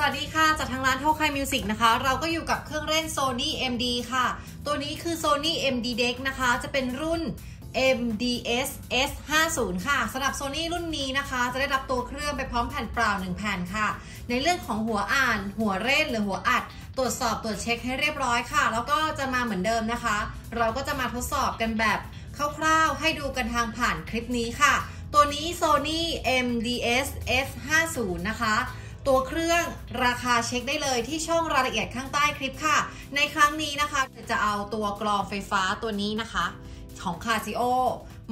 สวัสดีค่ะ จากทางร้านโทคายมิวสิกนะคะ เราก็อยู่กับเครื่องเล่น Sony MD ค่ะ ตัวนี้คือ Sony MD Deck นะคะ จะเป็นรุ่น MDS S50 ค่ะสำหรับ Sony รุ่นนี้นะคะ จะได้รับตัวเครื่องไปพร้อมแผ่นเปล่า 1 แผ่นค่ะ ในเรื่องของหัวอ่าน หัวเล่นหรือหัวอัด ตรวจสอบตรวจเช็คให้เรียบร้อยค่ะ แล้วก็จะมาเหมือนเดิมนะคะ เราก็จะมาทดสอบกันแบบคร่าวๆ ให้ดูกันทางผ่านคลิปนี้ค่ะ ตัวนี้ Sony MDS S50 นะคะ ตัวเครื่องราคาเช็คได้เลยที่ช่องรายละเอียดข้างใต้คลิปค่ะ ในครั้งนี้นะคะจะเอาตัวกรองไฟฟ้าตัวนี้นะคะ ของ Casio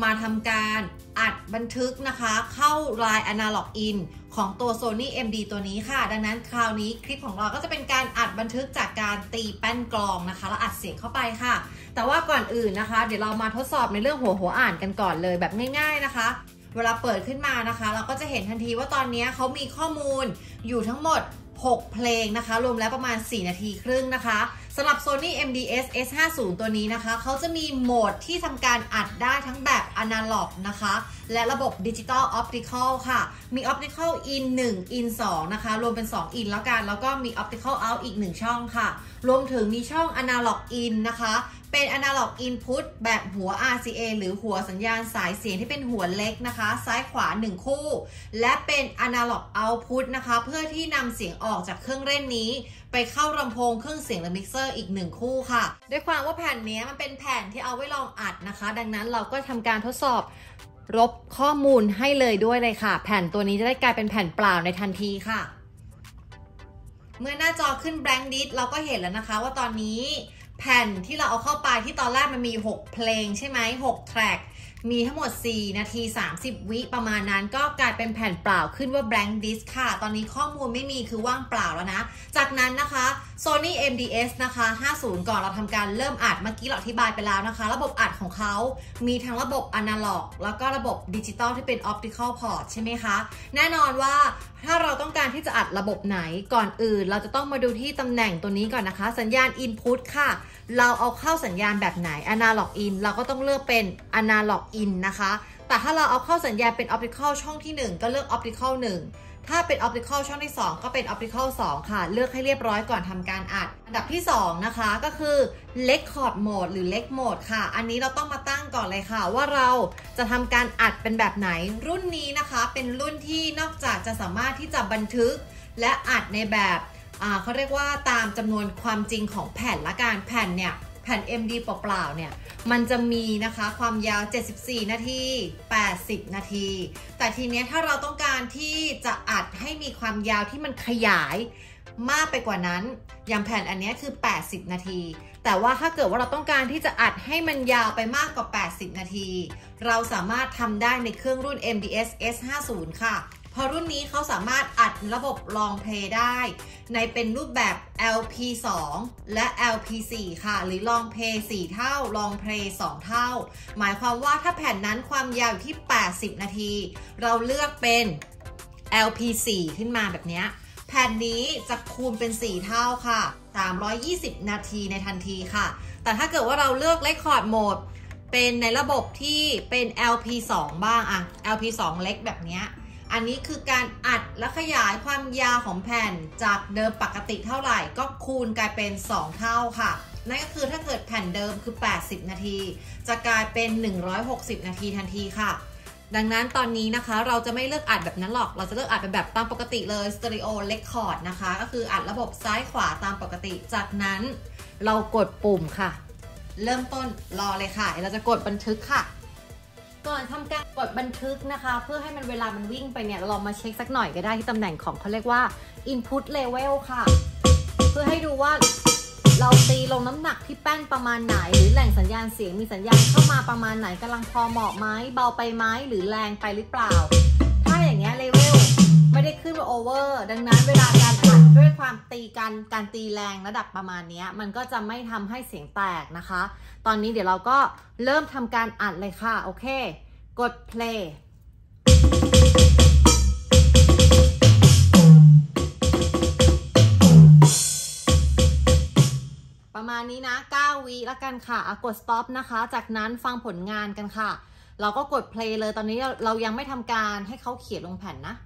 มาทำการอัดบันทึกนะคะ เข้าราย Analog In ของตัว Sony MD ตัวนี้ค่ะ ดังนั้นคราวนี้คลิปของเราก็จะเป็นการอัดบันทึกจากการตีแป้นกรองนะคะ แล้วอัดเสียงเข้าไปค่ะ แต่ว่าก่อนอื่นนะคะ เดี๋ยวเรามาทดสอบในเรื่องหัวหัวอ่านกันก่อนเลยแบบง่าย ๆนะคะ เวลาเปิดขึ้นมานะคะ เราก็จะเห็นทันทีว่าตอนนี้เขามีข้อมูลอยู่ทั้งหมด 6 เพลงนะคะ รวมแล้วประมาณ 4 นาทีครึ่งนะคะสำหรับ Sony MDS S50 ตัวนี้นะคะ เขาจะมีโหมดที่ทำการอัดได้ทั้งแบบอนาล็อกนะคะ และระบบ digital optical ค่ะ มี optical in 1 in 2นะคะ รวมเป็น2 in แล้วกัน แล้วก็มี optical out อีก 1 ช่องค่ะ รวมถึงมีช่อง analog in นะคะ เป็น Analog Input แบบหัว RCA หรือหัวสัญญาณสายเสียงที่เป็นหัวเล็กนะคะ ซ้ายขวา 1 คู่ และเป็น Analog Output นะคะ เพื่อที่นำเสียงออกจากเครื่องเล่นนี้ ไปเข้าลำโพงเครื่องเสียงและมิกเซอร์อีก 1 คู่ค่ะ ด้วยความว่าแผ่นนี้มันเป็นแผ่นที่เอาไว้ลองอัดนะคะ ดังนั้นเราก็ทำการทดสอบลบข้อมูลให้เลยด้วยเลยค่ะ แผ่นตัวนี้จะได้กลายเป็นแผ่นเปล่าในทันทีค่ะ เมื่อหน้าจอขึ้น blank disk เราก็เห็นแล้วนะคะว่าตอนนี้ แผ่นที่เราเอาเข้าไปที่ตอนแรกมันมี 6 เพลงใช่ไหม6แทร็กมีทั้งหมด 4 นาที 30 วิประมาณนั้นก็กลายเป็นแผ่นเปล่าขึ้นว่า blank disk ค่ะ ตอนนี้ข้อมูลไม่มีคือว่างเปล่าแล้วนะ จากนั้นนะคะ Sony MDS นะคะ 50 ก่อนเราทำการเริ่มอัดเมื่อกี้เราอธิบายไปแล้วนะคะ ระบบอัดของเขา มีทั้งระบบอนาล็อก แล้วก็ระบบดิจิตอลที่เป็น optical port ใช่ไหมคะ แน่นอนว่าถ้าเรา ต้องการที่จะอัดระบบไหนก่อนอื่น เราจะต้องมาดูที่ตำแหน่งตัวนี้ก่อนนะคะ สัญญาณ input ค่ะ เราเอาเข้าสัญญาณแบบไหน analog in เราก็ต้องเลือกเป็น analog in นะคะ แต่ถ้าเราเอาเข้าสัญญาณเป็น optical ช่องที่ 1 ก็เลือก optical 1 ถ้าเป็น optical ช่องที่ 2 ก็เป็น optical 2 ค่ะ เลือกให้เรียบร้อยก่อนทำการอัด อันดับที่ 2 นะคะก็คือ record mode หรือ leg mode ค่ะ อันนี้เราต้องมาตั้งก่อนเลยค่ะ ว่าเราจะทำการอัดเป็นแบบไหน รุ่นนี้นะคะ เป็นรุ่นที่นอกจากจะสามารถที่จะบันทึก และอัดในแบบเขาเรียกว่าตามจำนวนความจริงของแผ่นละกันแผ่นเนี่ยแผ่น MD เปล่าๆเนี่ย มันจะมีนะคะความยาว 74 นาที 80 นาที แต่ทีเนี้ยถ้าเราต้องการที่จะอัดให้มีความยาวที่มันขยายมากไปกว่านั้น อย่างแผ่นอันนี้คือ 80 นาที แต่ว่าถ้าเกิดว่าเราต้องการที่จะอัดให้มันยาวไปมากกว่า 80 นาที เราสามารถทำได้ในเครื่องรุ่น MDS S50 ค่ะ พราะรุ่นนี้เขาสามารถอัดระบบลองเพลย์ได้ ในเป็นรูปแบบ LP2 และ LP4 ค่ะ หรือลองเพลย์4เท่า ลองเพลย์2เท่า หมายความว่าถ้าแผ่นนั้นความยาวอยู่ที่ 80 นาที เราเลือกเป็น LP4 ขึ้นมาแบบนี้แผ่นนี้จะคูณเป็น 4 เท่าค่ะ 320 นาทีในทันทีค่ะ แต่ถ้าเกิดว่าเราเลือก Record Mode เป็นในระบบที่เป็น LP2 บ้างอะ LP2 เล็กแบบนี้ อันนี้คือการอัดและขยายความยาวของแผ่นจากเดิมปกติเท่าไหร่ ก็คูณกลายเป็น 2 เท่าค่ะ นั่นก็คือถ้าเกิดแผ่นเดิมคือ 80 นาที จะกลายเป็น 160 นาทีทันทีค่ะ ดังนั้นตอนนี้นะคะเราจะไม่เลือกอัดแบบนั้นหรอก เราจะเลือกอัดเป็นแบบตามปกติเลย stereo record นะคะ ก็คืออัดระบบซ้ายขวาตามปกติ จากนั้นเรากดปุ่มค่ะ เริ่มต้นรอเลยค่ะ เราจะกดบันทึกค่ะ ก่อนทำการกดบันทึกนะคะ เพื่อให้มันเวลามันวิ่งไปเนี่ยเรามาเช็คสักหน่อยก็ได้ที่ตำแหน่งของเขาเรียกว่า input level ค่ะ เพื่อให้ดูว่าเราตีลงน้ำหนักที่แป้นประมาณไหน หรือแหล่งสัญญาณเสียงมีสัญญาณเข้ามาประมาณไหนกำลังพอเหมาะไหมเบาไปไหมหรือแรงไปหรือเปล่า ความตีกันการตีแรงระดับประมาณนี้มันก็จะไม่ทำให้เสียงแตกนะคะ ตอนนี้เดี๋ยวเราก็เริ่มทำการอัดเลยค่ะ โอเค กด play ประมาณนี้นะ 9 วิแล้วกันค่ะกด stop นะคะ จากนั้นฟังผลงานกันค่ะ เราก็กด play เลย ตอนนี้เรายังไม่ทำการให้เขาเขียนลงแผ่นนะ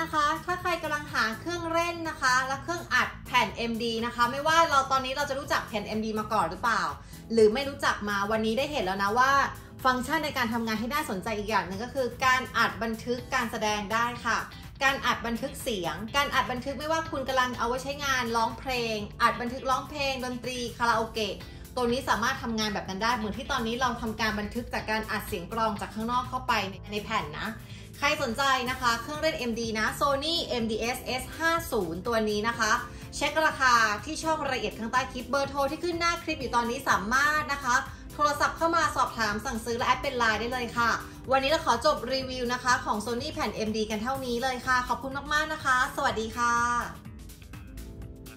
นะคะ ถ้าใครกำลังหาเครื่องเล่นนะคะ และเครื่องอัดแผ่น MD นะคะ ไม่ว่าเราตอนนี้เราจะรู้จักแผ่น MD มาก่อนหรือเปล่า หรือไม่รู้จักมาวันนี้ได้เห็นแล้วนะว่าฟังก์ชันในการทำงานที่น่าสนใจอีกอย่างหนึ่งก็คือ การอัดบันทึกการแสดงได้ค่ะ การอัดบันทึกเสียง การอัดบันทึกไม่ว่าคุณกำลังเอาไว้ใช้งานร้องเพลง อัดบันทึกร้องเพลง ดนตรีคาราโอเกะตัวนี้สามารถทำงานแบบนั้นได้เหมือนที่ตอนนี้เราทำการบันทึกจากการอัดเสียงกรองจากข้างนอกเข้าไปในแผ่นนะ ใครสนใจนะคะ เครื่องเล่น MD นะ Sony MDS S50 ตัวนี้นะคะ เช็คราคาที่ช่องรายละเอียดข้างใต้คลิปเบอร์โทรที่ขึ้นหน้าคลิปอยู่ตอนนี้สามารถนะคะ โทรศัพท์เข้ามาสอบถามสั่งซื้อและแอดเป็นไลน์ได้เลยค่ะ วันนี้เราขอจบรีวิวนะคะของ Sony แผ่น MD กันเท่านี้เลยค่ะ ขอบคุณมากๆนะคะ สวัสดีค่ะ